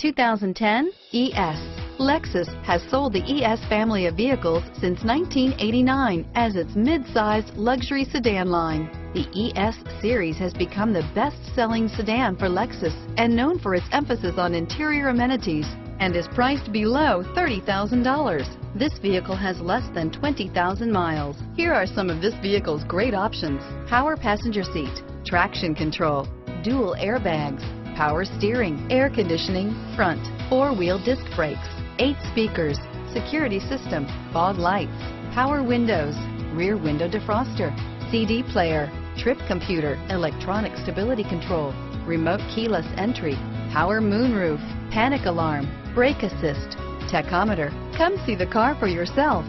2010 ES. Lexus has sold the ES family of vehicles since 1989 as its mid-sized luxury sedan line. The ES series has become the best-selling sedan for Lexus and known for its emphasis on interior amenities and is priced below $30,000. This vehicle has less than 20,000 miles. Here are some of this vehicle's great options. Power passenger seat, traction control, dual airbags, power steering, air conditioning, front, four-wheel disc brakes, eight speakers, security system, fog lights, power windows, rear window defroster, CD player, trip computer, electronic stability control, remote keyless entry, power moonroof, panic alarm, brake assist, tachometer. Come see the car for yourself.